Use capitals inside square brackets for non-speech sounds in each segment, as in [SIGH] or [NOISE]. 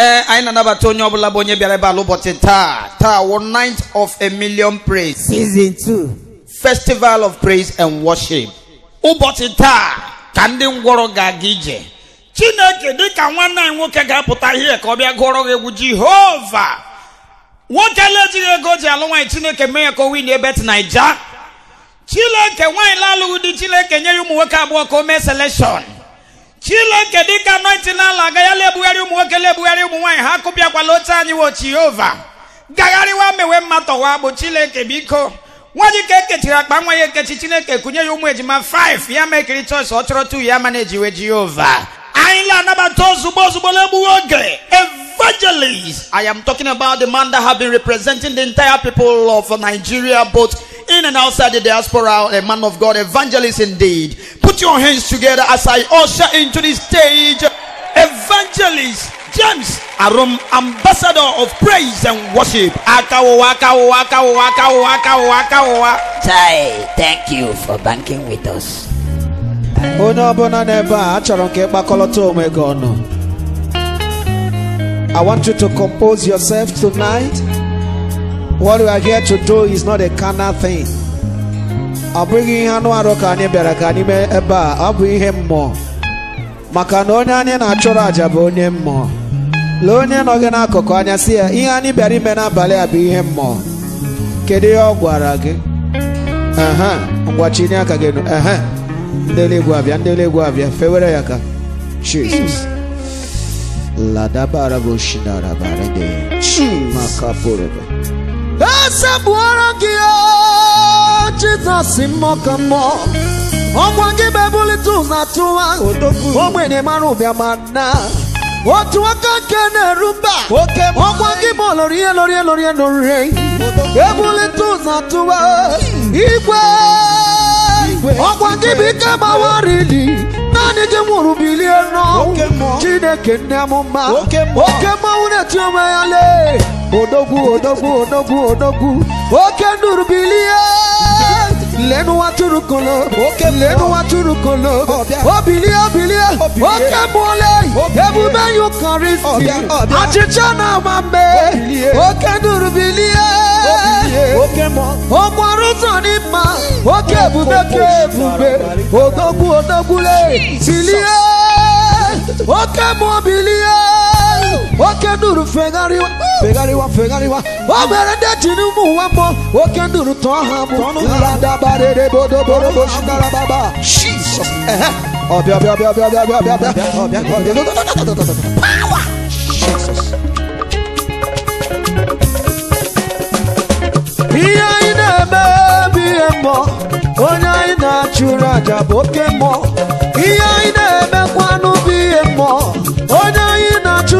ee eh, anyị na-anabata onye ọbụla bụ onye bịara ebe ala ụbọchị taa taa wo of a million praise season 2 festival of praise and worship ụbọchị taa ka ndị ngwọrọ ga-aga ije chineke dịka nwanne anyị nwoke ga-apụta ihe ka ọ bịa gụọrọ gị egwu jehova nwoke na-ejighị ego ji alụ nwaanyị chineke mee ya ka o win ebet naija chineke nwaanyị lalụghị di chineke nyere ụmụ nwoke abụọ ka o mee selekshọn chineke dịka anointing ala aga ya lebugharị ụmụ nwoke ebugharị ụmụ nwaanyị ha kụpịakwala otu anyị wo jehova gagharịwa mewe mma tọwa agbụ chileke biko nwaanyị ka ekechiri akpa nwa ya ekechi chineke kụnye ya ụmụ ejima 5 ya mekiri chọọchị ọ chọrọ tu ya mana ejiwe jehova anyị na-anabata ozugbo ozugbo egbughị oge evangelist i am talking about the man that have been representing the entire people of nigeria both in and outside the diaspora, a man of God, evangelist indeed. Put your hands together as I usher into the stage, evangelist James Arum, ambassador of praise and worship. Tai, thank you for banking with us. I want you to compose yourself tonight. what we are here do is not a carnal thing ihe anụ arụ ka anyị bịara ka anyị mee ebe a bụ ihe mmụọ maka na onye anyị na achọrọ àjà bụ onye mmụọ le onye nọ gị n'akụkụ anya si ya ihe anyị bịara ime n'abalị a bụ ihe mmụọ kedu ihe ọ gwara gị ngwa gị abịa ndị eluigwe abịa asabuoro gị jizọs mmọkọmmọ ọkwa gị bụ ebulite na tụwa ogbenye mara ụbịama na otu aka nke na-erumba ọkwa gị bụ lorie lorie lorie lorie ebulite na tụwa igwe ọkwa gị bụ ike gbawarili naanị gị nwụrụ bilie nọ chineke nne m oke m tiomeyale odogwu odogwu odogwu odogwu oke nduru bilie lẹ́nu wa turu kolo lẹ́nu wa turu kolo obilie obilie oke mole ebube yu karisti achịcha na mambe oke nduru bilie ọmọ arúgbó ni ma oke ebube ke ebube odogwu odogwu le bilie oke mọ bilie oke nduru fegharịwa fegharịwa fegharịwa o mere ndị jiri ụmụ ụwa mmụọ oke nduru tụọ ha bụ ladabarerebodoborobosinarababa Jesus ọbịa ọbịa ọbịa ọbịa ọbịa ọbịa ọbịa ọbịa ọbịa Jesus ihe anyị na-eme bụ ihe mmụọ onye anyị na-achụrụ aja bụ oke mmụọ ihe anyị na-emekwanụ bụ ihe mmụọ onye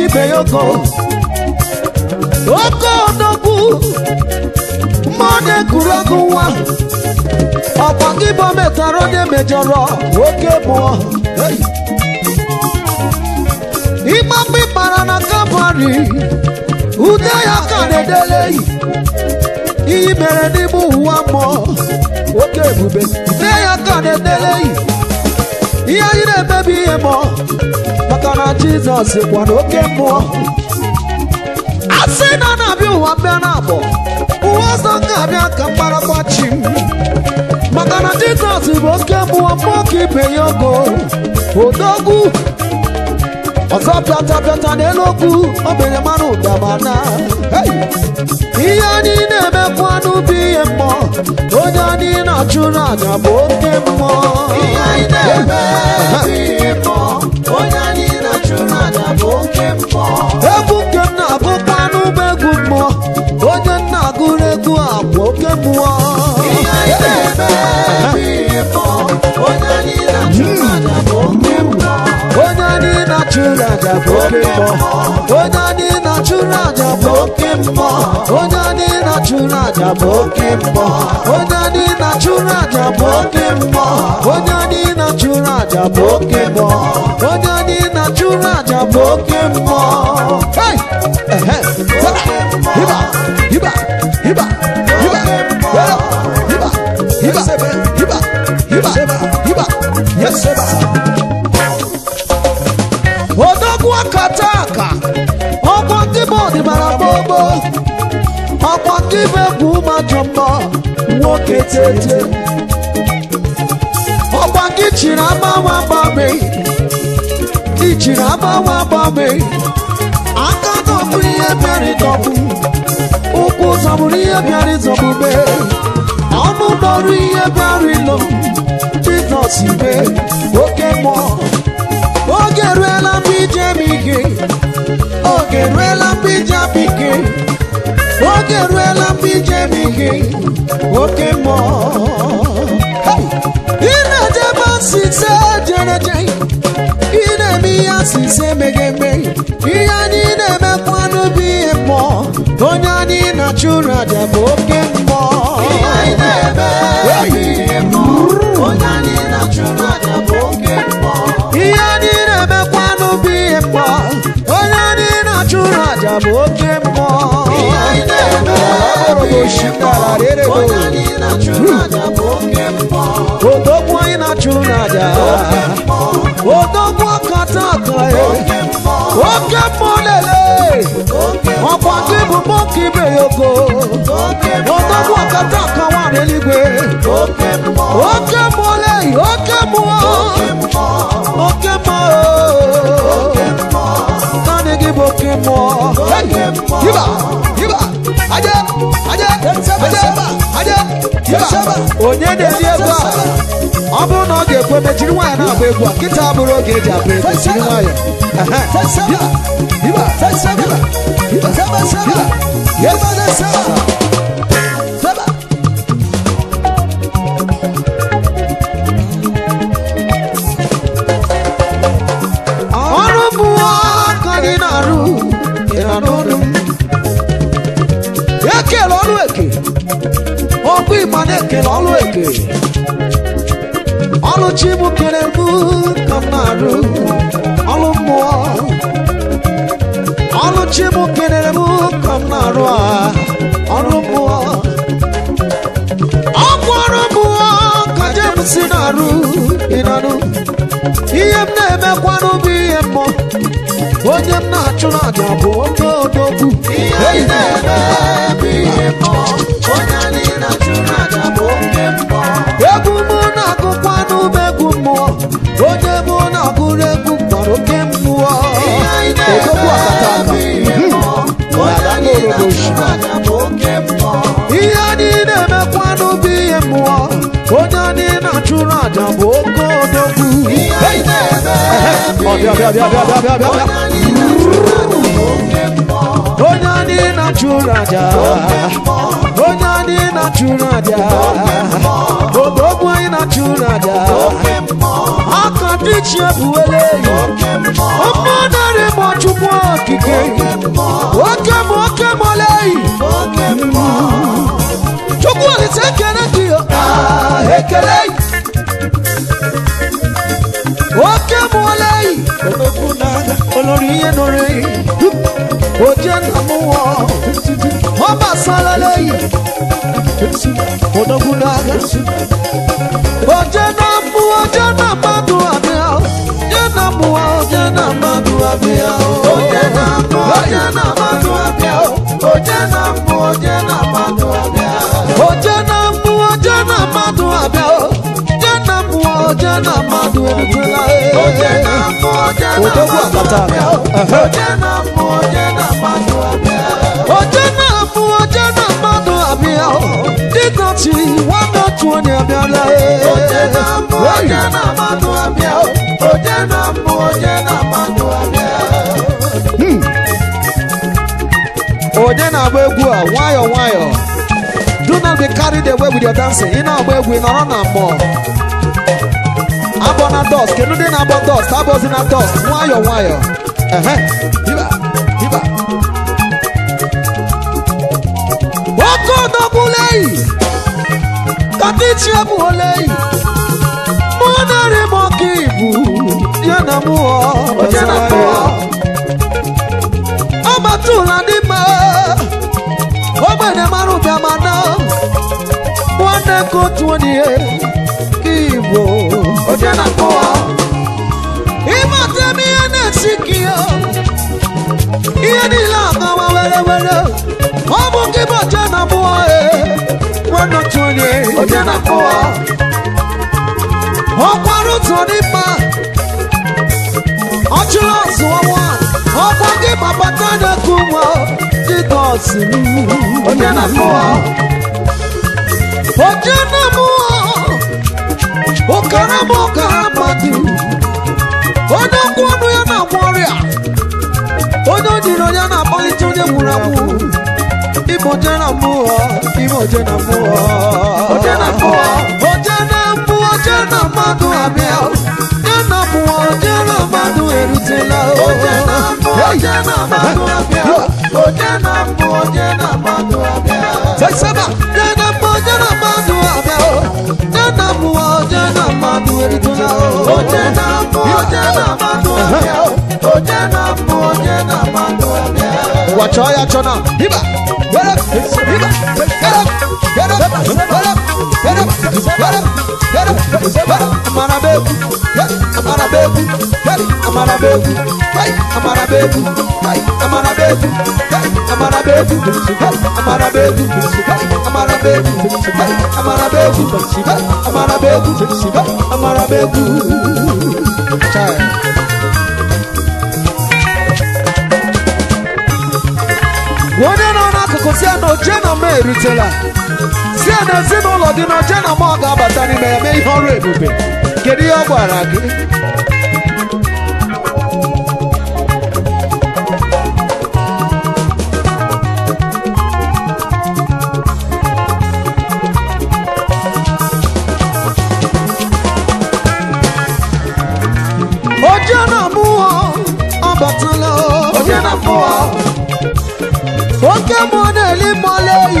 chibeyoko oko odogwu mmadụ ekwuru ego nwa ọkwa gị bụ metara onye mejọrọ oke bụọ ịgba mgbe mara na kamari ude ya ka na-edele iyi mere n'ime ụwa mmụọ oke ebube ude ya ka na-edele ihe anyị na-emebi ihe maka na jizọs kwa na oke mmụọ a sị na na-abịa ụwa bịa na abụ ụwa ọzọ ga-abịa ka mgbarakwa chi m maka na jizọs bụ oke mmụọ mmụọ ka ibe ya ogo odogwu ọzọ pịata pịata n'elu okwu ogbenye mara ụda mana ihe anyị na-emekwa n'ubi ihe mmụọ onye anyị na-achụrụ anya bụ oke mmụọ ihe anyị na-eme bụ ihe mmụọ onye egwu nke m na-abụkwa n'ụgbọ egwu mmụọ onye na-agụrụ egwu a bụ oke mmụọ onye anyị na-achụrụ aja hmm. bụ oke mmụọ onye anyị na-achụrụ aja bụ oke mmụọ onye anyị na-achụrụ aja bụ oke mmụọ onye anyị na-achụrụ aja bụ oke mmụọ onye anyị na-achụrụ aja bụ oke mmụọ onye anyị òkè mọ́. sọ́dà hibà hibà hibà hibà yọ̀rọ̀ hibà hibà hibà hibà hibà yẹ́sẹ̀bà. odogwu akataka ọkwa ndị bụ ọdịmara gbogbo ọkwa ndị bụ egwu majọ mma nwoke tete ọkwa ndị chiri ama ama gbami jiri agbanwe babe. aka dọbụrụ ihe bịara ịdọbụ ụkwụ zọbụrụ ihe bịara ịzọbụbe ọnụ dọrụ ihe bịara ịlọ jizọs ibe oke mmụọ oge ruela mgbe ije m ike oge ruela mgbe ije m oge ruela mgbe ije m oke mmụọ ị ejebe nsị ise jere jere ya ihe se emeghị emeghị ihe anyị emekwanụ bụ ihe mmụọ onye anyị na-achụrụ aja bụ oke ihe anyị na-emekwanụ bụ onye anyị na-achụrụ aja bụ oke mmụọ ọ̀chụnaja odogwu ọkata aka ya oke mọlele ọkwa gị bụ moke ibe ya ogo odogwu ọkata aka nwanyị oke mọle oke mmụọ oke mmụọ naanị gị bụ oke mmụọ yiba aje aje aje onye na-eri ego a ọ bụrụ na ọ ga-ekwe mechiri nwaanyị na-agba egwu a nkịta abụrụ oge eji abụ egwu chiri nwaanyị Yes, sir. ekele ọlụ eke kere m ọlụ ọlụ chi na-arụ a ọlụ mmụọ ọ bụ ọrụ ka James na-arụ ịnanụ ihe m na-emekwanụ bụ ihe mmụọ onye m na-achụ n'aja bụ oke na-eme bụ doshima ihe anyị na-emekwanụ bụ ihe mmụọ onye anyị na-achụrụ aja bụ oke odogwu onye anyị na-achụrụ aja onye anyị na-achụrụ aja odogwu anyị na-achụrụ aja aka dịchie buwele yi ọmụ narị ma chukwu okike oke ma kelei oke muolei onokunaga olori enore oje namuwo ọba sanlelei onokunaga oje namu oje namu. odogwu akpata oje na-abụ oje na mmadụ abịa dịka chi nwanne otu onye na-agba egwu a nwayọọ nwayọọ do not be carried away with your dancing ị na-agba egwu ị nọrọ na mmụọ na dust kedu ndị na-agba dust abụzi na dust nwayọ nwayọ ehe iba iba oke odogwu leyi katichi ebu oleyi mụ na-eri m ọka ibu ya na mụ onye na mụ ọ batụla dị mma ogbenye mara ụbịa mana nwanne nke otu onye igbo ojana kuo imate mi ene sikio iye ni laka wa were were omu kibo jana buo e wano tuni ojana kuo okwaru pa ọchụrụ azụ ọnwa ọkwa gị babata n'ego nwa jizọs onye na-akpọ oje ọkaraba ọka ha onye ọkụ ọnụ ya na-agwọ ọrịa onye ojiri onye na-akpalite onye nwụrụ anwụ imoje na mmụọ imoje na mmụọ oje na mmụọ oje na mmụọ oje na mmadụ abịa ya na mmụọ oje na mmadụ erutela oje na mmụọ oje na mmadụ abịa oje na mmụọ oje na mmadụ abịa jẹ́nà máa dùn àbẹ̀ o jẹ́nà mú ọ jẹ́nà máa dùn èdè tó náà o. o jẹ́nà mú ọ jẹ́nà máa dùn àbẹ̀ o. o jẹ́nà mú ọ jẹ́nà máa dùn àbẹ̀ o. wàá tọ́ ya tọ́ náà. ibà wẹ́rẹ́ ibà wẹ́rẹ́ wẹ́rẹ́ wẹ́rẹ́ amarabeku amarabeku amarabeku amarabeku amarabeku amarabeku amarabeku amarabeku amarabeku amarabeku child. onye nọ n'akụkụ si ya na oche na m erutela si n'ezinụlọ dị n'ọcha na m ọ ga-abata n'ime ya mee ihe ọrụ ebube kedu ihe ọ gwara gị oke mụ na-eli mọleyi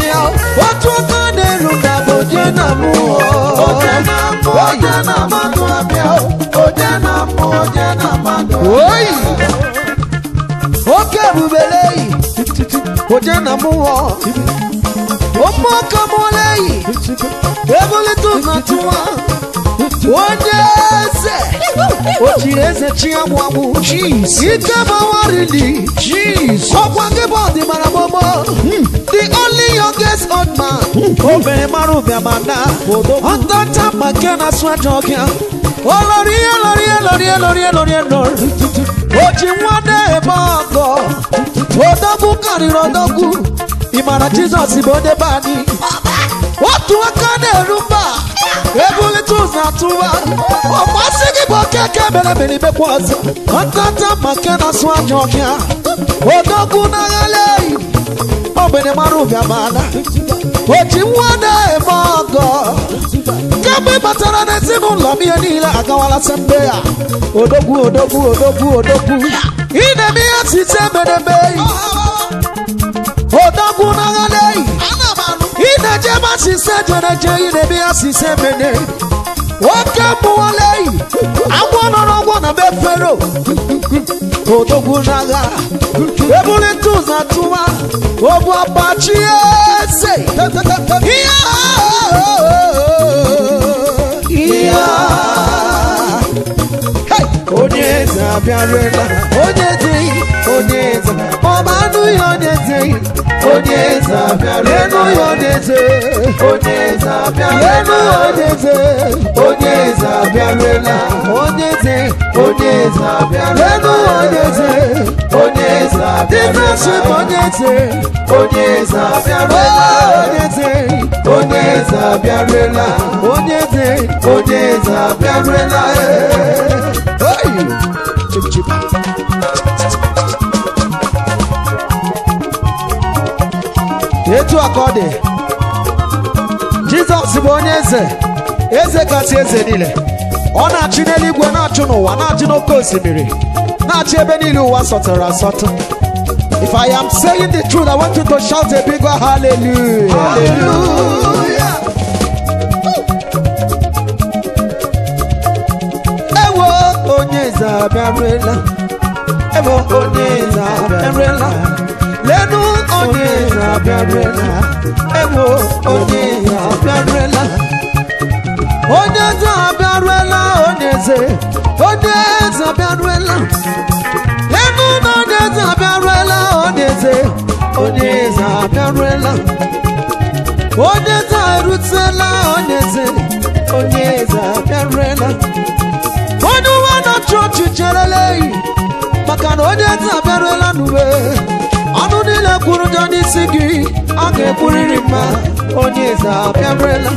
bia watu wakoderunda bojena muo ojena mojena matua bia ojena mojena matua oke bubelei ojena muo ọmọ kan mọ lẹ́yìn ebole tó ma tún wá onye eze oji eze chiamwamu ike mawarili ọkwa gị bụ ọdịmara gbogbo hmm. the only youngest old man hmm. obìnrin márùn bịamada ọtọcha maka na-asụ ajọ ọkịa olórí olórí olórí olórí olórí olórí oji nwa na-ebe ọgọ odogwu karịrị odogwu ìmọ̀ràn Jesus ìbòde bá ní. wọ́n tún wọ́n kán ní ẹ̀rú mbà ebúlé tún nà tún wá. ọ̀pọ̀ sígìbò kéèké mèremère bẹ́ẹ̀ pọ̀ sí. wọ́n tẹ́tẹ́ sún àjọ kíá. odógún náírà lẹ́yìn obìnrin márùn-ún gàmánà. òjì ń wá dé ẹ̀mọ́ ọgọ́. kẹ́mi bàtàrà ní sínú lọ́mí ẹni ilé àgàwàlà sẹ́ńpẹ́ à. odógún odógún odógún odógún. ìdèmí ẹ̀ sì sẹ́ mèremère otogunagale inaje masise jereje irebi sise mene oke muwale agwọnọrọgwọna be fero otogunaga ebule tuza tuwa obu apachi ese onye eze abịarụela onye eze onye eze ọ bụ anụ ya onye eze onye zabịara lenu ya odeze onye zabịara lenu ya odeze onye zabịarela onye ze onye zabịara lenu ya odeze onye zabịarela onye ze onye zabịarela onye ze onye zabịarela onye ze onye zabịarela Chip chip. otu a ka ọ dị jizọs bụ onye eze eze kasị eze niile ọ na-achị n'eluigwe na-achụ n'ụwa na-achị n'oké osimiri na-achị ebe niile ụwa sọtara asọtụ if i am saying the truth i want you to shout a big hallelujah hallelujah ewo onye eze abịarụela ewo onye eze abịarụela lẹ́nu onye abịa rela ewo onye abịa rela onye eze abịa rela onye eze onye eze abịa rela lẹ́nu na onye eze erutela onye eze onye eze na-achị ọchị cherela maka na onye eze n'uwe kwuru dị onye isi gị ọ ga ekwurịrị mma onye eze abịarụela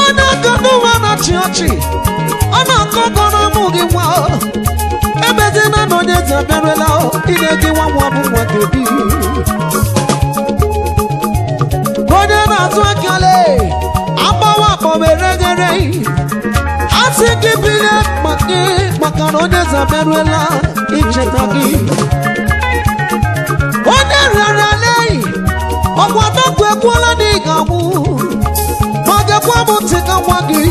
onye aka n'ụwa na-achị ọchị ọ na akọkọ ọgọ gị nwa ebezina na onye eze abịarụela ị gị eji nwa nwa bụ nwa gị onye na-atụ akele agbawa akpọberegere a sị gị bilie maka na onye eze abịarụela icheta gị ó dẹ̀rù ara lẹ́yìn ọ̀pọ̀ àtọ́kùn ẹ̀kú ọlọ́dẹ ìgànwù mọ̀jẹ̀kú ọmọ ti kàn wọ́n gì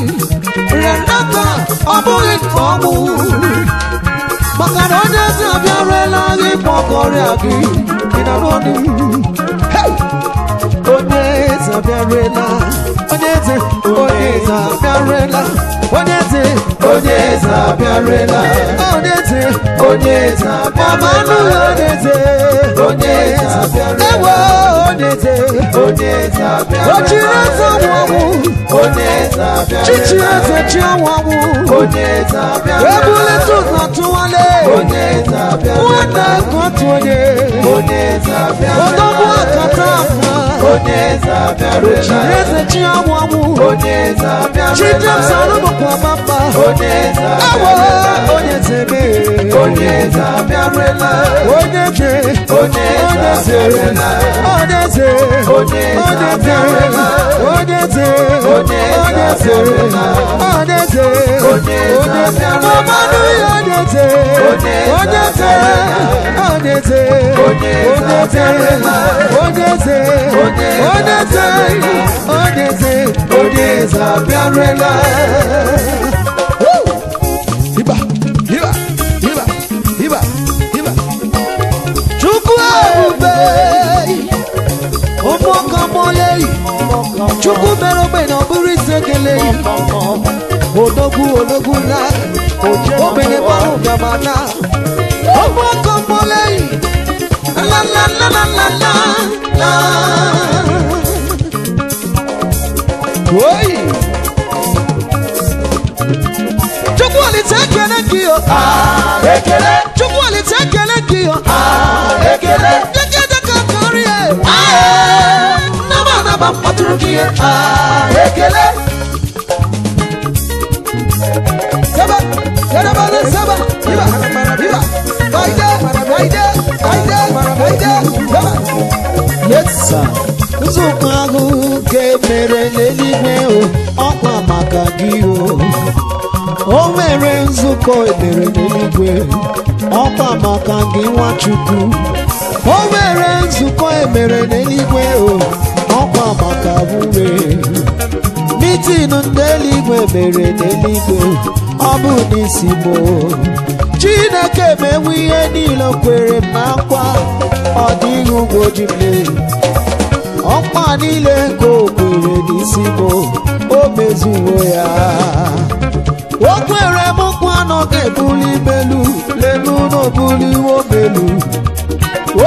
rẹ̀ lọ́kà ọmọ ìfọ̀mù màkàrà ó dẹ̀ sí ọbẹ̀ ara ẹ̀ láyé pọ̀kọ̀ rẹ̀ àgì ìdàgbọ́ ni ó dẹ̀ sí ọbẹ̀ ara ẹ̀ lá ó dẹ̀ sí ọbẹ̀ ara ẹ̀ lá ó dẹ̀ sí onye eze abịarịla onye eze abịarịla onye eze abịarịla onye eze abịarịla onye eze abịarịla chichi eze chi ọnwụ onye eze abịarịla ebulite ụzọ tụwale onye eze abịarịla nwanne nkọtụ onye onye eze abịarịla odogwu akata afọ onye eze abịarịla chichi eze chi ọnwụ onye eze abịarịla chidem sanụ bụkwa papa awo onye zebe onye zabiarụla onye ze onye zabiarụla onye ze onye zabiarụla onye ze onye zabiarụla onye ze onye zabiarụla onye ze onye zabiarụla onye ze onye zabiarụla onye ze onye zabiarụla onye ze onye zabiarụla chukwu mere ogbenye ọ bụrụ isi ekele odogwu odogwu na ogbenye gbarụ bịamana ọgbụ ọkụ mgbọleyi oyi chukwu olite ekele gị ah, ekele, chukwu olite ekele gị yo ah, ekele dear Ekele Saba Saba Saba Iba Iba Faide Faide Faide Faide Saba Yetsa Nzukọ ahụ nke mere n'eluigwe o ọkwa maka gị o o nwere nzukọ emere n'eluigwe ọkwa maka gị Nwachukwu o nwere nzukọ emere n'eluigwe o ọma maka wure mitinu ndị eluigwe mere n'eluigwe ọ bụ n'isi chineke mewu ihe niile kwere m na nkwa ọ dịghị ụgwọ ji ọkwa niile ka o kwere n'isi bụ o mezuwo ya o kwere nọ ga-ebuli melu lelu n'obuli iwe obelu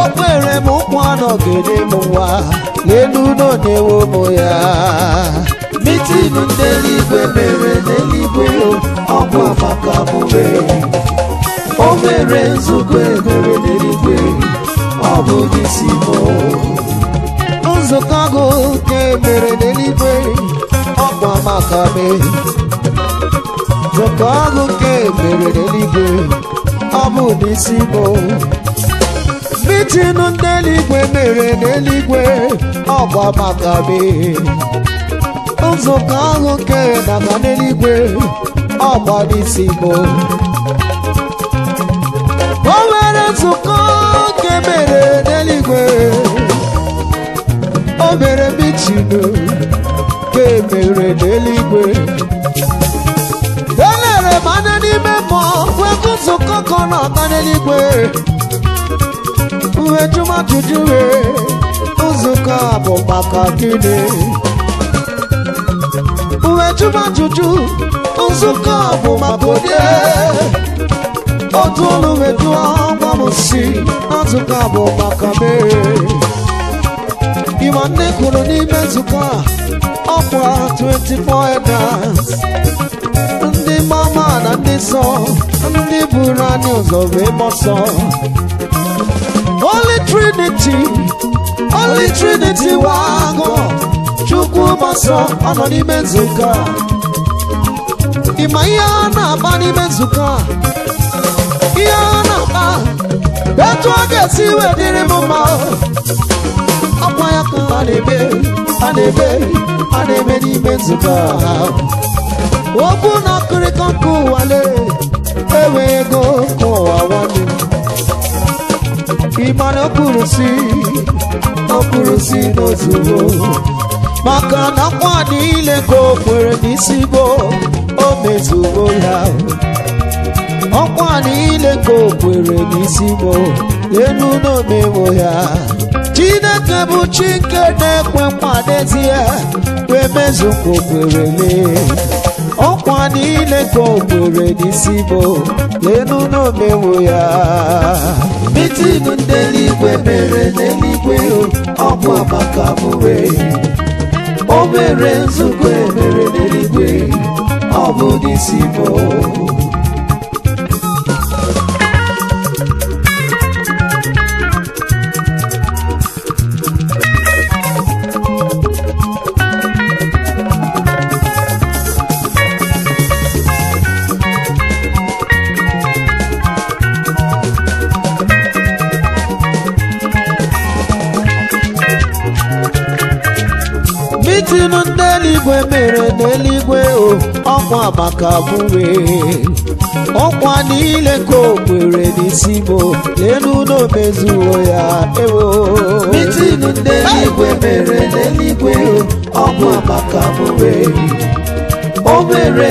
okwere m ụkwụ ọnọgide m nwa n'elu ụlọ na-ewo m ya Mitinu n'eluigwe mere n'eluigwe ọgwụ afaka bụ o mere nzukọ egwere n'eluigwe ọ bụ gị m nzukọ gụ nke mere n'eluigwe ọgwụ amaka me nzukọ gụ nke mere n'eluigwe ọ bụ n'isi m meeting ndị eluigwe mere n'eluigwe ọgba maka me nzukọ ahụ kere naka n'eluigwe ọgba n'isi bụ o nwere nzukọ nke mere n'eligwe o mere meeting nke mere n'eluigwe elere m anya n'ime mmụọ kwekwu nzukọ kọrọ aka n'eluigwe Ejuma Jujuwe nzukọ bụ maka gịnị Ejuma nzukọ bụ maka onye otu ụlọ wedu ọgba m si nzukọ bụ maka mee ịma ndị kwuru n'ime nzukọ ọkwa 24 edas ndị mama na ndị sọ ndị buru anyị ụzọ wee gbọsọ ndị triniti wagụ chukwu gbasọ ọ nọ n'ime nzukọ ịma ihe a na-akpa n'ime nzukọ ihe a na-akpa etu ọ ga-esi iwe dịrị m mma akwa ya ka a na n'ime nzukọ ha na akụrịkọ nke ụwa lee e enwe ego ka ụwa nwanne ịma si o kwuru si n'ozugbo maka na nkwa niile ka o kwere n'isi o mezugbo ya ọkwa niile ka o kwere n'isi bụ elu na ya chineke bụ nke na-ekwe nkwa n'ezie wee mezu ka o kwere lee ọkwa niile ka o kwere n'isi bụ elu na ya mitin ndị mere n'elu ọ bụ amaka abụrụ obere o mere nzukọ ebere igwe ọ bụ disi bụ ọkwa maka abụwe ọkwa niile ka o kwere n'isi bụ n'elu n'omezuo ya ewo mitinu ndị mere n'eluigwe ọkwa maka o mere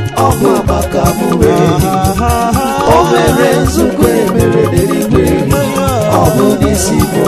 ọbụbaka m wee o mere nzukọ emere n'eluigwe ọ bụ n'isi bụ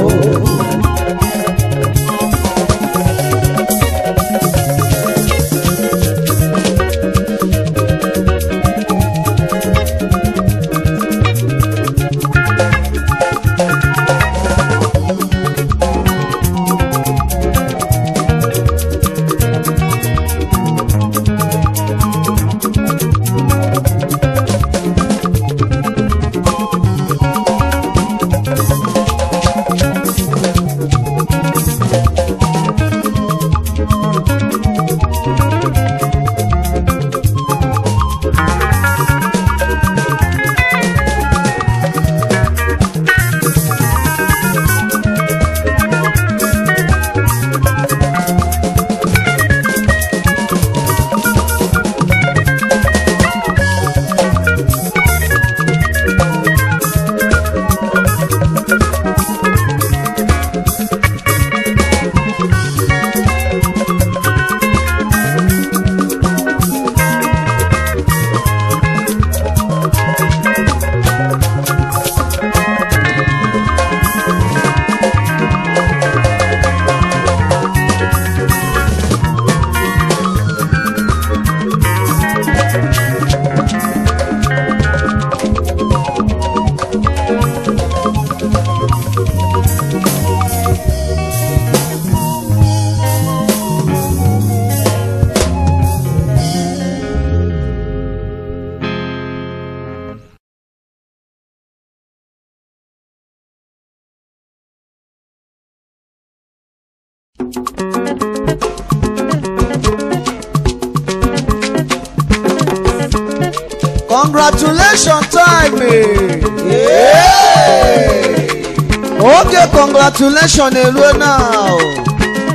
Congratulations eruo now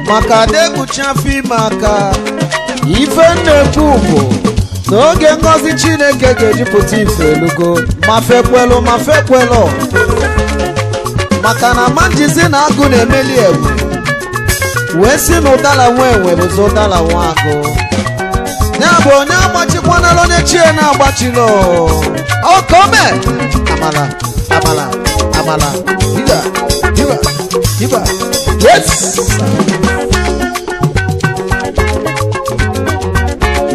maka adegbucha maka ife nnekwu bụ n'oge ngọzi Chineke ga-ejupụta ife elugo ma fekwelu ma fekwelu maka na manjizi na agụ na-emeli egwu wee si na ụdala nwe enwe bụzi ụdala nwa agụ ya bụ onye agbachikwanala onye chie na-agbachila ọkome amala amala amala diga diga yípa yes.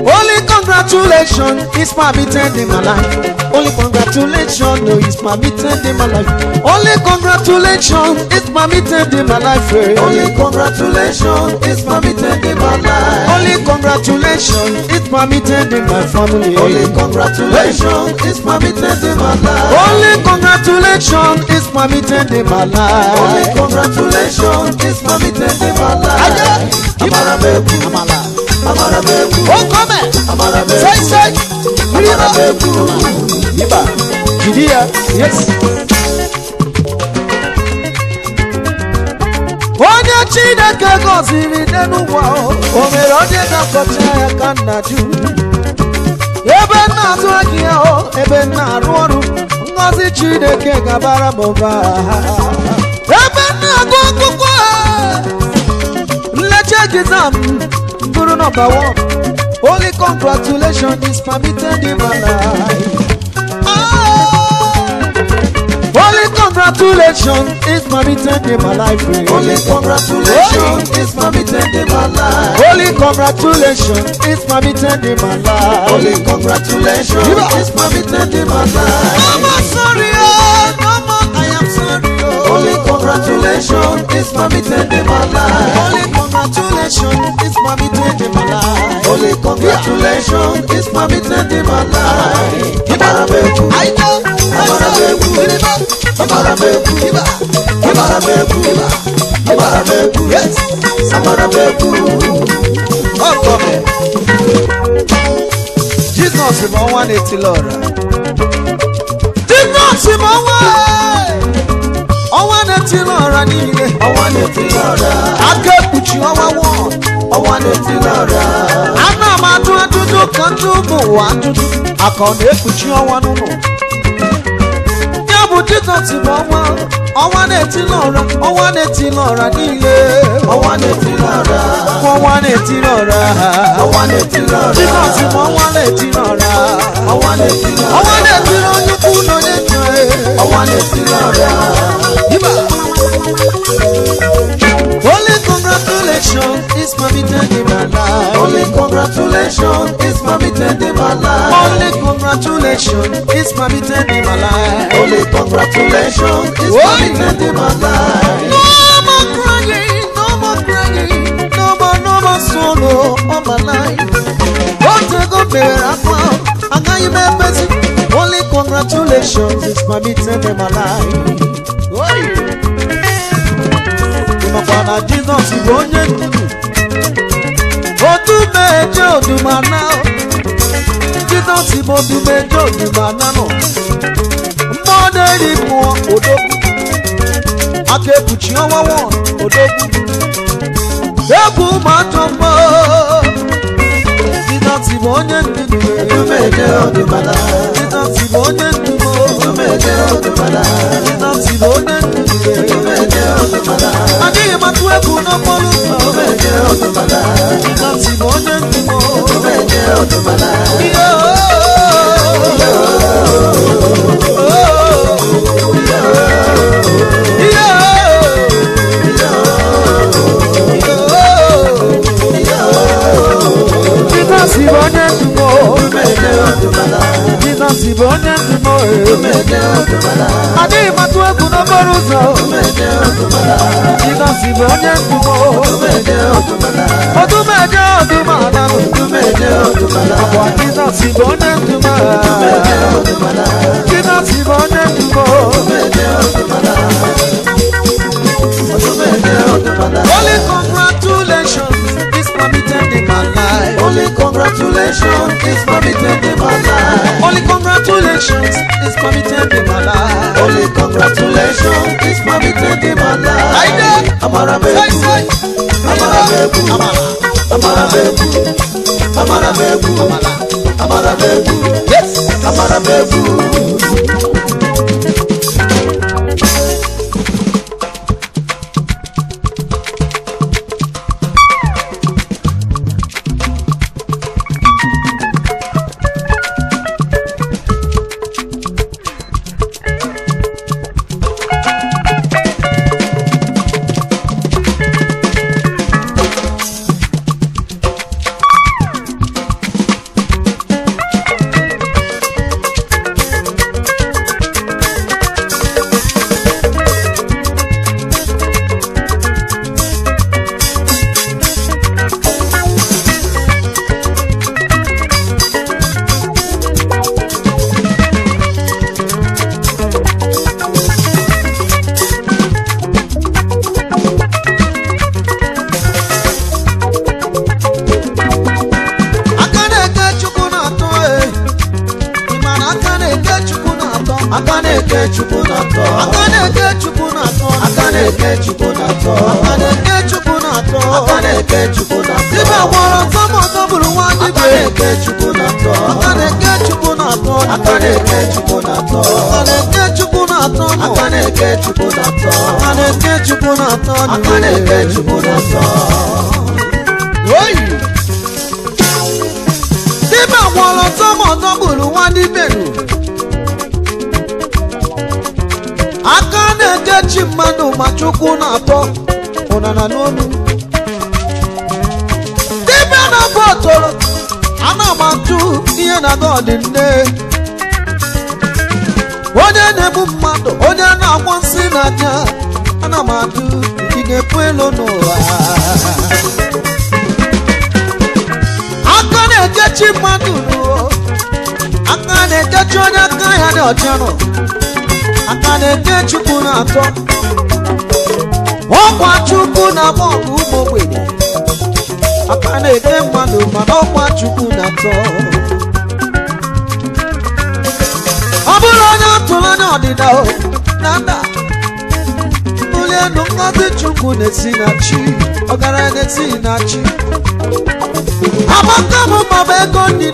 Only congratulation. is permitted in my life. Only congratulation. no is permitted in my life. Only congratulation. is permitted in my life. Eh. Only congratulation. is permitted in my life. Only congratulation permitted in my family. Only congratulations is permitted in my life. Only congratulation is permitted in my life. Only congratulation is permitted in my life. I Amarabeku, Amarabeku, Okome, Amarabeku, Seisei, Amarabeku, Iba, Jidia, yes. onye chineke gọziri n'ụwa o mere onye na-akọcha ya ka nna ju ebe na-azụ ahịa o ebe na-arụ ọrụ ngọzi chineke gabara m ebe na-agụ akwụkwọ nlecha exam bụrụ nọmba 1 only congratulation is permitted in my life congratulations, it's my return day my life. Really. Only congratulations, hey. it's my return day my life. Only congratulations, it's my return day my life. Only congratulations, yeah. it's my return day my life. No more sorry, oh, no more I am sorry. Oh. Only congratulations, it's my return day my life. Only congratulations, it's my return day my life. Only congratulations, it's my return day my life. Amara beku, amara beku. Amara mebu, amara mebu, amara mebu, yes, amara mebu. Ọkọ mi, Jesus mọ wá ní etí lọ́ra. Jesus mọ wá ọwọ́ ní etí lọ́ra ní ilé. Ọwọ́ ní etí lọ́ra. Akẹ́kùtì ọwọ́ wọ̀. Ọwọ́ ní etí lọ́ra. A náà máa dún dúdú kan tún bù wá dúdú. Àkànní èkùtì ọwọ́ nínú dókítà ti mọ̀ wọ́n ọwọ́ nẹ̀tì lọ́ra ọwọ́ nẹ̀tì lọ́ra nílé. ọwọ́ nẹ̀tì lọ́ra ọwọ́ nẹ̀tì lọ́ra ọwọ́ nẹ̀tì lọ́ra dókítà ti mọ̀ wọ́n nẹ̀tì lọ́ra ọwọ́ nẹ̀tì lọ́ra ọwọ́ nẹ̀tì lọ́ra ọwọ́ nẹ̀tì lọ́ra Only congratulations, it's Mami Tendibala. Only congratulations, it's Mami Tendibala. Only congratulations, it's Mami Tendibala. Only congratulations, it's Mami Tendibala. No more crying, no more crying, no more, no more sorrow on my life. Don't go bare up, I'm not even Only congratulations, it's Mami Tendibala ọmọkwana jizọs bụ onye nduzi otumeje odumana jizọs bụ otumeje odumana nọ mmụọ na-eri mmụọ odogwu aka ekpuchi ọnwa wọn odogwu egwu ma atọ mma jizọs bụ onye nduzi otumeje odumana jizọs bụ onye nduzi otumeje odumana jizọs bụ onye nduzi otumeje odumana ihe matụ egwu n'ọkpọrọ ụzọ onye ndụmọ ihe ooo Abundant more. Ade matu ekuna moruza. Jesus abundant more. Odumeje odumala. Abwa Jesus abundant more. Jesus abundant more. Holy congratulations is permitted in my life. Only congratulations is permitted in my life. Only congratulations is permitted in my life. Only congratulations is permitted in my life. I know. Amara Bebu. Amara Bebu. Amara Bebu. Amara Bebu. Amara Bebu. Yes. Amara Bebu. aka na-eke chukwu na-atọ aka na-eke chukwu na-atọ aka na-eke chukwu na-atọ aka na-eke chukwu na-atọ aka na-eke chukwu na-atọ aka na-eke chukwu na-atọ dibịa gwọrọ nsọ ma ọtọ bụrụ nwa dibịa aka na-eke chukwu na-atọ aka na-eke chukwu na-atọ aka na-eke chukwu na-atọ aka na-eke chukwu na-atọ aka na-eke chukwu na-atọ aka na-eke chukwu na-atọ aka na-eke chukwu na-atọ ibe gwọrọ tọma ọtọ gburu nwa ndị benu aka na-eje chi mmadụ ma chukwu na-atọ ụnana n'olu dibe na-abụ otoro ana amatụ ihe na nne onye na-egbu mmadụ onye na-agwọ nsị n'anya ana m atụ ị ga-epu elu n'ụwa na-ejechi mmadụ ruo aka na-ejechi onye aka ya dị ọcha nọ aka na-eje chukwu na-atọ ọkwa chukwu na ma ọ ụmụ ogbenye aka na-ede mmadụ mana ọkwa chukwu na-atọ ọ bụrụ onye atụla n'ọdịda na nda ụlọ elu ngozi chukwu na-esi na chi ọgaranya si na-achị amaka m ma bụ ego dị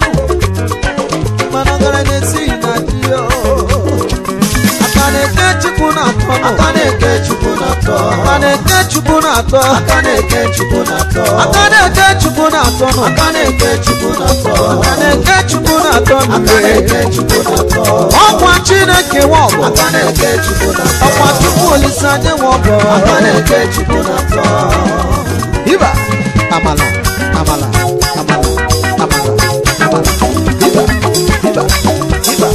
mana ọgaranya si na-achị aka na-eke chukwu na-atọ aka na-eke chukwu na-atọ aka na-eke chukwu na-atọ aka na-eke chukwu na-atọ aka na-eke chukwu na-atọ aka na-eke chukwu na-atọ aka na-eke chukwu na-atọ aka na-eke chukwu na-atọ ọkwa chineke nwa ọbọ aka chukwu na-atọ chukwu olise anya nwa ọbọ chukwu na Iba, Amala Amala Amala Amala Amala Iba, Iba, Hiba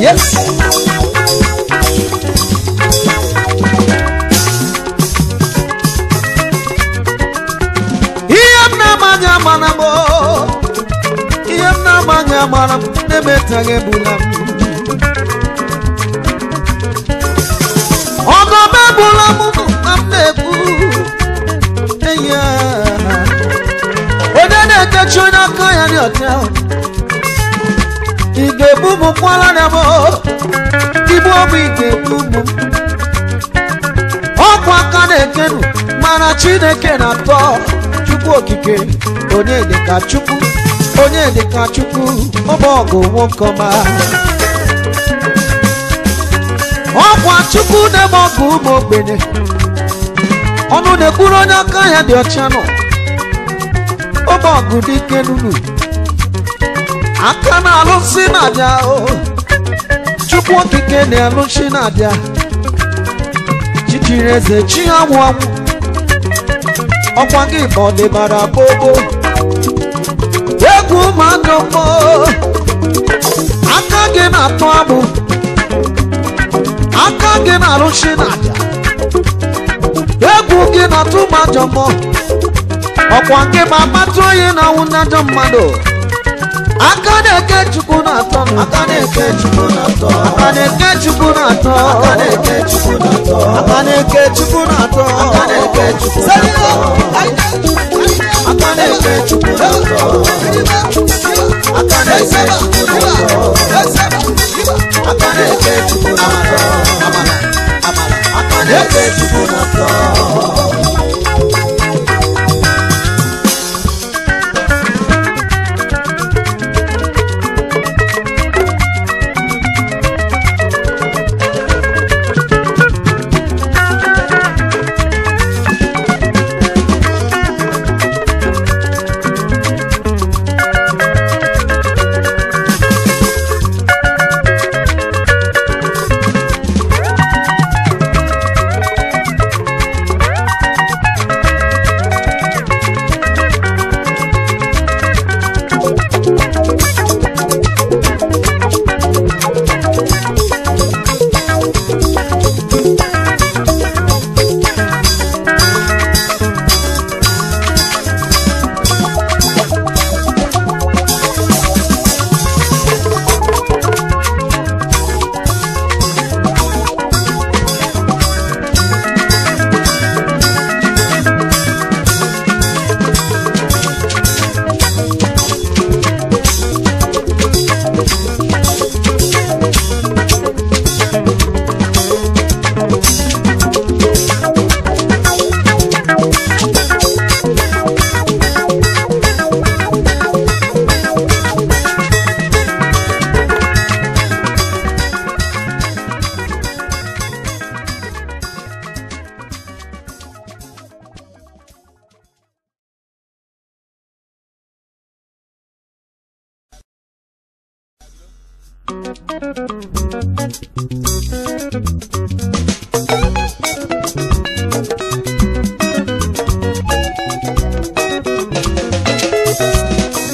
Yes Iyam namanya manamo iya namanya manam Nemetage bulam Ogobe bulamu echi onye ọkụ ya dị ọcha ị ga-ebu m na m igbu ọbụ ị ga-ebu m aka na-ekenu mana chineke na-atọ chukwu okike onye dịka chukwu onye dịka chukwu ọba ọgụ nwoke ọma ọkwa chukwu na-eme ọgụ ụmụ ogbenye ọnụ na-egburu onye aka ya dị ọcha obe ọgụ dike nunu aka na-alụsi na-abịa chukwu okike na-alụsi na-abịa chikiri eze chi anwụ anwụ ọkwa gị ma ọ dịbara bobo egwu ụmụaka mmo aka gị na-atụ agbụ aka gị na-alụsi na-abịa egwu gị na-atụ m ajọ mmụọ ọkwa nke ma akpata onye na-anwụ na mmadụ aka na-eke chukwu na-atọ aka na-eke chukwu na-atọ aka na-eke chukwu na-atọ aka na-eke chukwu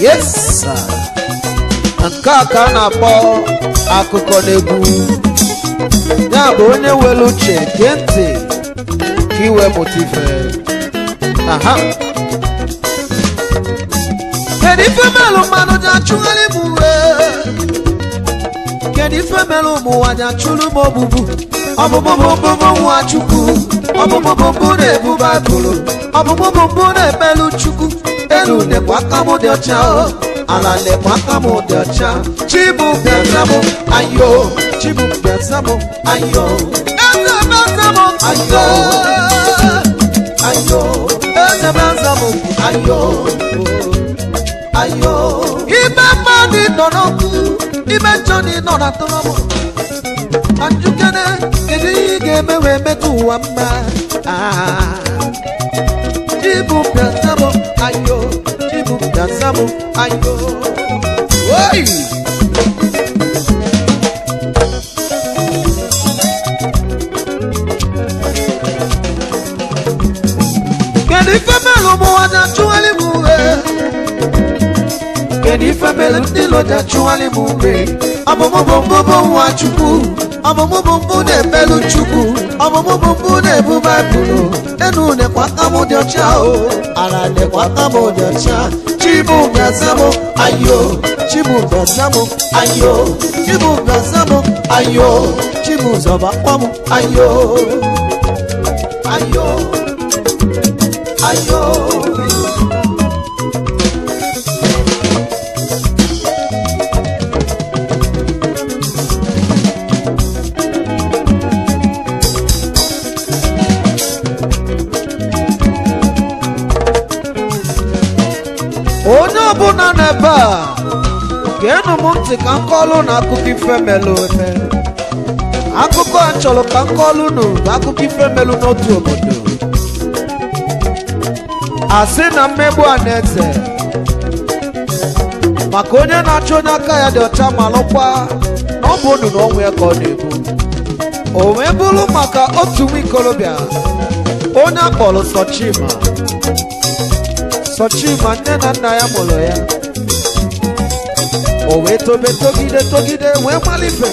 yes sir nke a ka a na-akpọ akụkọ n'egwu ya bụ onye nwere uche kente ntị ka iwe mụta ife na ha kedu ife melụ mmanụ ji kedifo mere ụmụ nwaanyị achụrụ m obubu ọbụbụbụbụ nwa chukwu ọbụbụbụbụ na-ebu baịbụlụ ọbụbụbụbụ na-emelu chukwu elu nekwa aka m dị ọcha ala nekwa aka m dị ọcha chibu bịazabụ ayo chibu bịazabụ ayo eze bịazabụ ayo ayo eze bịazabụ ayo ayo ibe mmadụ nọ n'ọkụ imejohn nọra tọrọm ma njukere kedu ihe ị ga-eme wee metụ ụwa mma chibu ah. piasamo ayo chibu piasamo ayo oyi kedu ife mere ụmụnwa na-achụ Amo Yedi febele ndị lọja chụwalị m mgbe Abụmụbụmbụ nwa Chukwu Abụmụbụmbụ na-ebelu Chukwu Abụmụbụmbụ na-ebu baịbụlụ Enu nekwa aka m dị ọcha o Ala nekwa aka m dị ọcha Chibu gaza m ayo Chibu gaza m ayo Chibu gaza m ayo Chibu zọba kpọ m ayo Ayo Ayo n'ebe a geenụ m ntị ka nkọlụ na akụkọ ife melụ eme akụkọ a chọrọ ka m kọọlụ nụ akụkọ ife melụ n'otu obodo asị na mmegbu a na-eze maka onye na-achụ onye aka ya dị ọcha ma lụkwa na ọ bụ onu na ọnwụ ya ka ọ na o wee bụrụ maka otu nwa ikorobịa, onye akpọrọ Sochima Sochima nne na nna ya mụrụ ya ọ wee tobe togide togide wee malife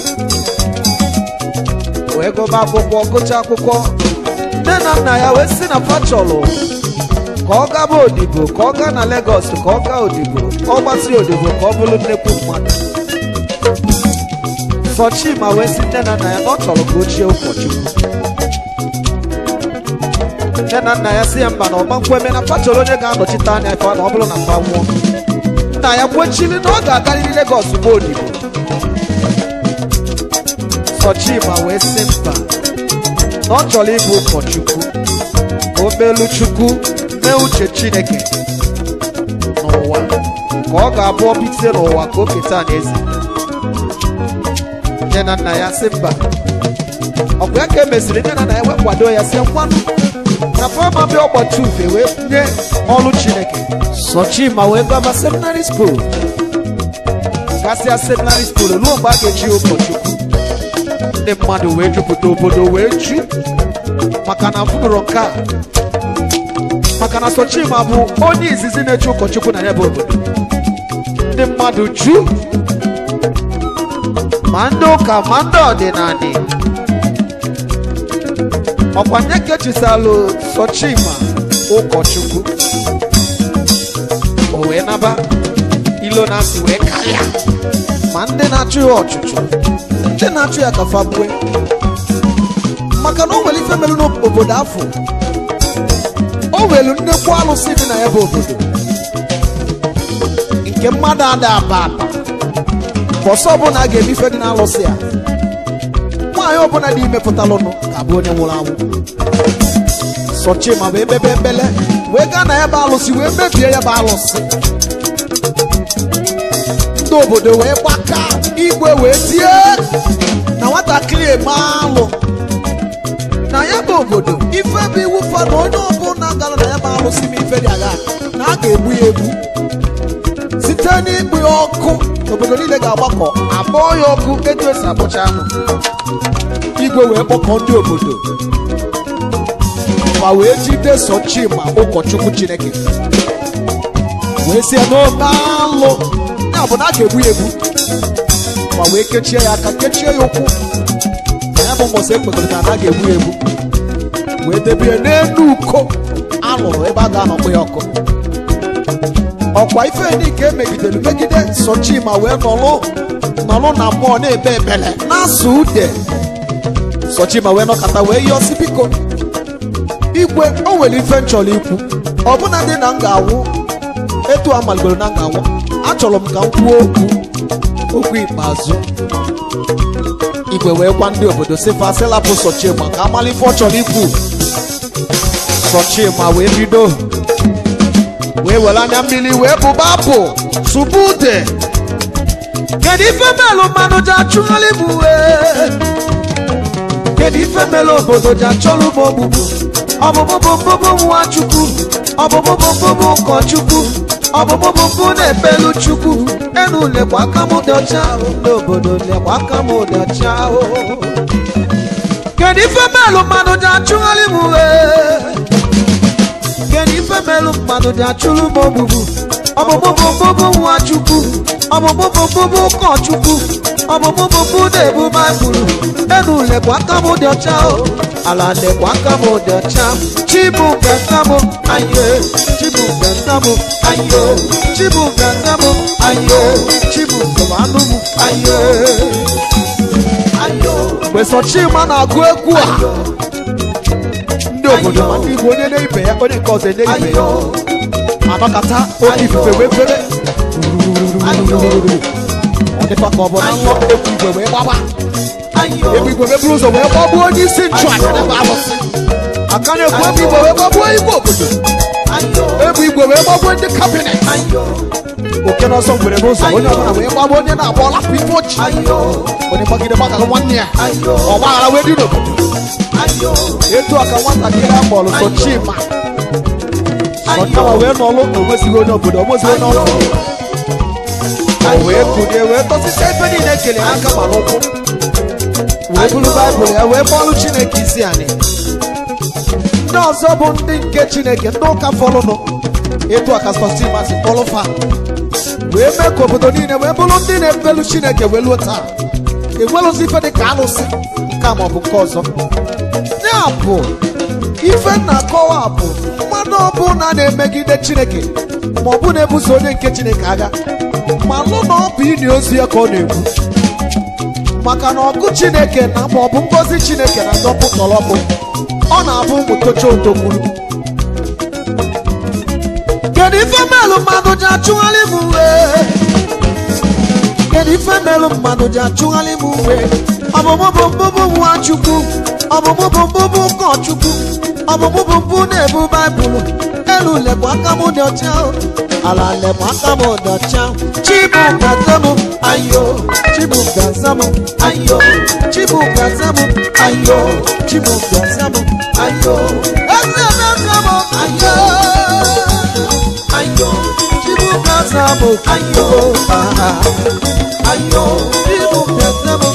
wee gụba akwụkwọ gụcha akwụkwọ nne na nna ya wee si na pachọlụ ka ọ gaba odibo ka ọ gaa na lagos ka ọ gaa odibo ọ gbasịrị odibo ka ọ bụrụ nnekwu mmadụ sọchima wee si nne na nna ya na ọ chọrọ ka o chie ụkọchukwu nne na nna ya si ya mba na ọma nkweme na pachọrọ onye ga-anọchite anya ife na ọ bụrụ na mba nwụọ na ya gbochiri na ọ ga-agarịrị Legọs bụ odibo Sochima wee sị mba na ọ chọrọ ịbụ ụkọchukwu ka o Chukwu mee uche Chineke n'ụwa ka ọ ga-abụ ọbite n'ụwa ka o keta na eze nne na nna ya sị mba ọ bụ ya ka e mesịrị na na nna ya wee kwado ya si na fama bi ọgbọchi ufe wee nye ọlụ chineke sochima wee gaba seminary school gasịa seminary school ruo mgbe a ga-eji ụkọchukwu ndị mmadụ wee jupụta obodo wee ju maka na mfụnụrụ nke a maka na sochima bụ onye izizi na-eji ụkọchukwu na ebe obodo ndị mmadụ ju ma ndị ụka ma ndị ọdịnala ọkwanye kechisalụ sọ Chima ụkọchukwu o wee naba ilo na asị wee karịa ma ndị na-achụ ya ọchụchụ ndị na-achụ ya kafabue maka na o nwere ife melụ n'obodo afọ o nwere nnekwu alụsị dị na ya bụ obodo nke mmadụ ada aba aba bọsọ ọbụla a ga-eme ife na alụsị ya nwaanyị ọbụla dị abụọ onye mulamu, anwụ sọchie ma wee mebe ebele wee gaa na ya bụ alụsị wee mebie ya bụ alụsị ndị obodo wee gbaka igwe wee tie na wata eme malo, na ya bụ obodo ife bụ iwu fa na onye ọbụla gara na ya bụ alụsị ma ife dị agha na a ga-egbu ya egbu site n'ịkpụ ọkụ obodo niile ga-agbakọ abụọ ya etu esi abụcha igwe wee kpọkọ ndị obodo ma wee jide sochima ụkọchukwu chineke wee sie n'oke alụ ya bụ na a ga-egbu ya egbu ma wee kechie ya aka kechie ya ụkwụ na ya bụ mbọsị ekpegoro na a ga-egbu ya egbu wee debe ya n'elu uko a ebe a ga-anọkpọ ya ọkụ ọkwa ifeni ka emegidere megide sochima wee nọlụ nọlụ na mmụọ na-ebe ebele na-asụ ude sochima wee nọkọta wee yọọ si biko igwe o nwere ife nchọrọ ikwu ọbụna dị na m ga-awụ etu a na nga ga achọrọ m ka m kwuo okwu okwu ikpeazụ igwe wee gwa ndị obodo si fa bụ sochima ka amala ife ọ chọrọ ikwu sochima wee bido wee were anya mmiri wee bụba apụ tụba kedu ife melụ mmanụ ji achụghali m uwe Kedi ife mere obodo ji achọrọ ụmụ ogbugbu ọbụbụbụbụbụ nwachukwu ọbụbụbụbụbụ ụkọchukwu ọbụbụbụbụ na-efelu chukwu enu lekwa aka m dị ọcha ahụ n'obodo lekwa aka m dị ọcha ahụ kedu ife melụ mmadụ ji achụgharị m uwe kedu ife melụ mmadụ ji achụrụ m ogbugbu ọbụbụbụbụbụ nwachukwu ọbụbụbụbụbụ ụkọchukwu ọmụmụmụmụ na-egbu maịbụrụ enu lekwa aka m dị ọcha o ala lekwa aka m dị ọcha chibube nna m anyị chibube nna m anyị chibube nna m anyị chibube anụ m anyị mgbe Sochima na-agụ egwu a ndị obodo ma ndị Igbo onye n'ibe ya onye nke ọzọ enye ibe ya anọkata oke ifufe wee kwere If I cover and walk everywhere, where Baba. Everywhere, where Bruce, where Baba, and you sing track. I can't help what people, where Baba, where Baba. Everywhere, where Baba, in the cabinet. Okay, now some where Bruce, where Baba, where Baba, and I ball up before you. When you forget about that one year, or while I wait, you know. Ètò àkàwọ́ta kí ẹ bọ̀lù sọ chíìmà. Ọ̀tá wa wẹ́ẹ́ nọ ọlọ́kùnrin wẹ́sìwé náà bọ̀dọ̀ ọmọ ìsìwé náà lọ́wọ́. wee kulie wee tọsịsị ebe niile ekele aka ma n'ụkwụ wee bụrụ baịbụl ya wee bọọlụ chineke isi anyị ndị ọzọ bụ ndị nke chineke ndị ụka fọlụnụ etu a ka spastima kpọlụ fa wee mee ka obodo niile wee bụrụ ndị na-ebelu chineke wee luo taa enwelụzi ife dị ka alụsị nke a maọbụ nke ọzọ ya bụ ife na-akọwa bụ mmadụ ọbụla na-emegide chineke maọbụ na-ebuso onye nke chineke agha malụ na ọ bụ ili ozi ya ka ọ na-ekwu maka na ọkụ chineke na ma ọ bụ ngozi chineke na ndọpụ tọrọpụ ọ na-abụ ụmụ tocha otogburu kedu ife melụ mmadụ ji achụgharị m uwe kedu ife melụ mmadụ ji achụgharị m uwe ọbụmụ bụ mbụbụ nwa chukwu ọbụmụ bụ mbụbụ ụkọchukwu ọbụmụ bụ mbụ na-ebu Baịbụl elu bụ aka m dị ọcha alale mwakamu dacha chibuka zamu ayo chibuka zamu ayo chibuka zamu ayo chibuka zamu ayo ezeme zamu ayo ayo chibuka zamu ayo ayo chibuka zamu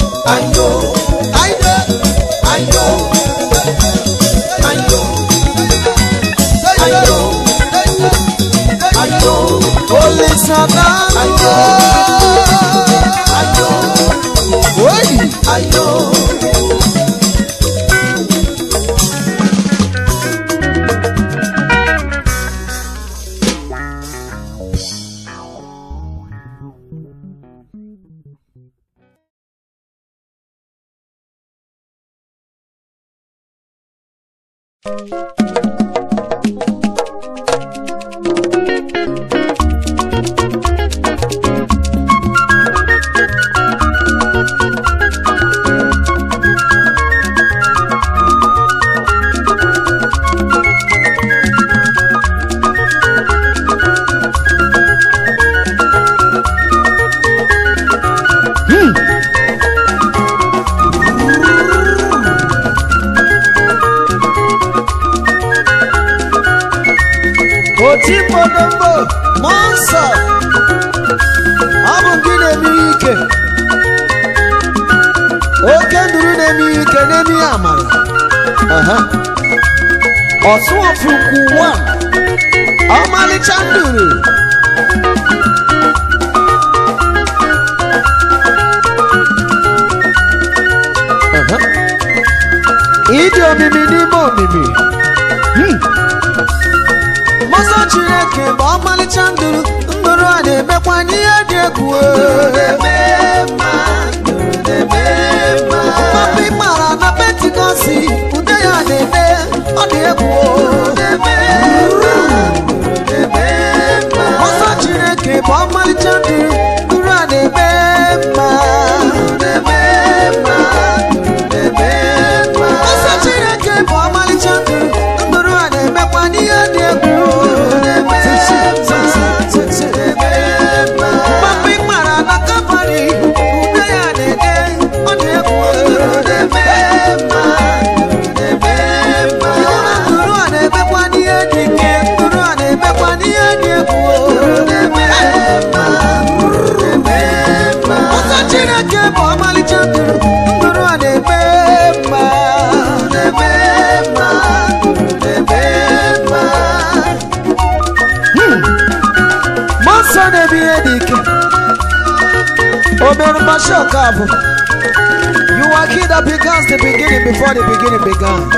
shook up. You are he that begins the beginning before the beginning begins.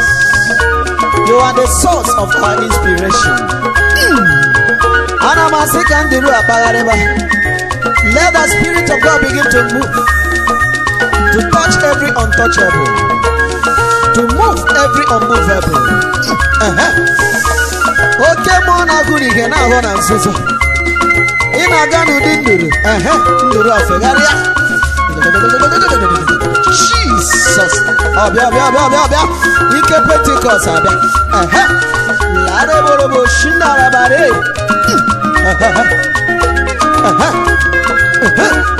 You are the source of our inspiration. Mm. Let the Spirit of God begin to move, to touch every untouchable, to move every unmovable. Uh-huh. Okay, Oke mmụọ na-agụ n'ihe na-ahụ na nzuzo ị na-aga n'ụdị nduru nduru afegharịa Jesus ọbẹ̀ ọbẹ̀ ọbẹ̀ ọbẹ̀ ọbẹ̀ ike pentikọs abịa adeborobo shinarabare hmm.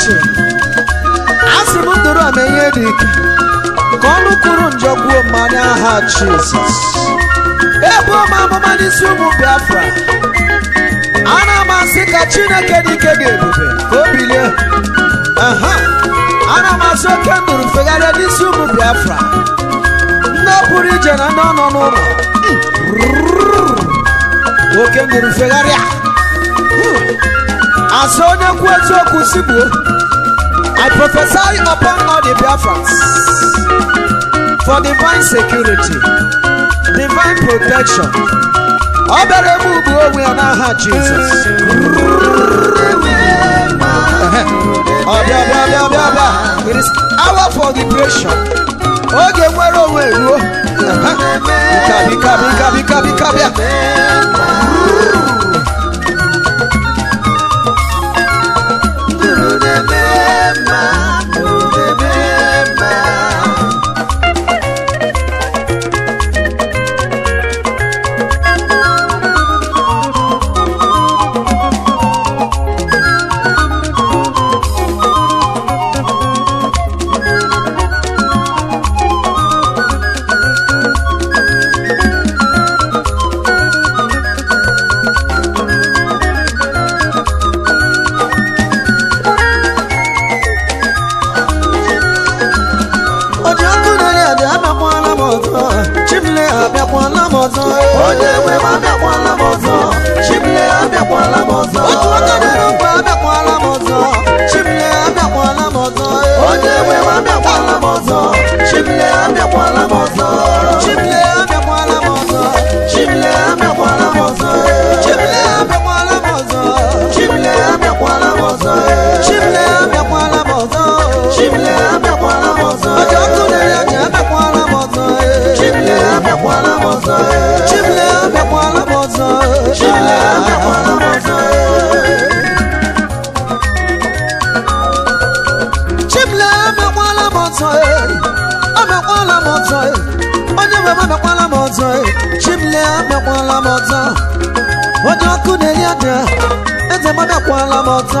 ọchị a sị m doro m ihe dị ike ka ọnụ kwuru njọ gwuo mmanya aha jizọs ebe m amụma n'isi ụmụ biafra ana m asị ka chineke dị ike dị ebube ka o bilie ana m asị oke nduru fegharịa n'isi ụmụ biafra nne pụrụ ije na ndị ọ n'ụlọ oke nduru fegharịa As only Kwetio Kusibu, I prophesy upon all the Biafrans for divine security, divine protection. Obere we are now have Jesus. [LAUGHS] Oh, It is hour for oh, the pressure. Okay, Come liberation. come nwere come ruo. come kabi come kabi kabi. ọzọ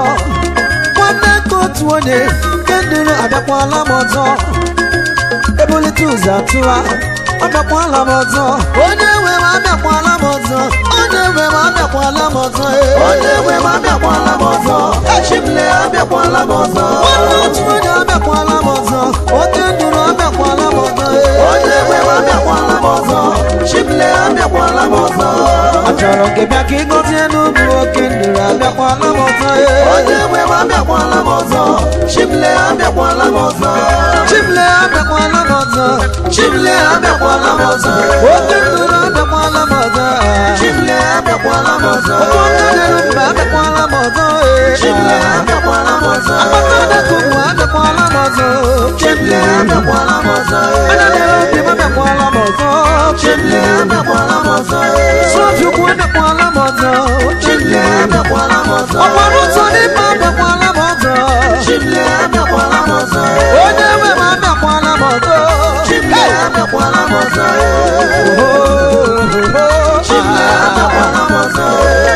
nwanne ka otu onye nke nduru abịakwala m ọzọ ebulite ụzọ atụwa abịakwala m ọzọ onye nwe m abịakwala m ọzọ onye nwe m abịakwala m ọzọ onye nwe m abịakwala m ọzọ echimle abịakwala m ọzọ nwanne otu onye abịakwala m ọzọ onye nduru abịakwala m onye nwe m abịakwala m ọzọ chimle abịakwala m ọzọ achọrọ gị bịa ka ịgọzie n'ubi oke nduru abịakwala m ọzọ onye nwe m abịakwala m ọzọ chimle abịakwala m ọzọ chimle abịakwala m ọzọ chimle abịakwala m ọzọ oke nduru abịakwala m ọzọ Chimle abịakwala m ọzọ Ọkpọnadịrụmba abịakwala Onye m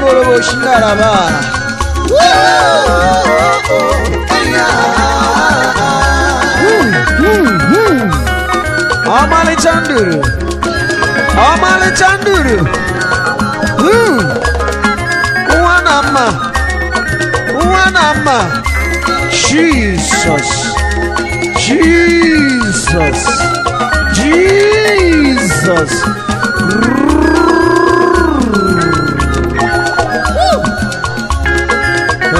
boşuna bolo boshinga na bana amale chanduru amale chanduru uwanama uwanama jesus jesus jesus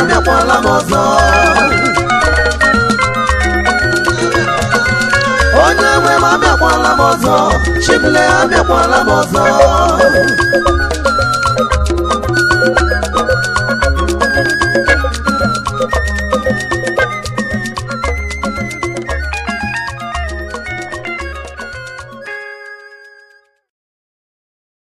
amịakwala m ọzọ onye nwe m amịakwala m ọzọ chibule amịakwala m ọzọ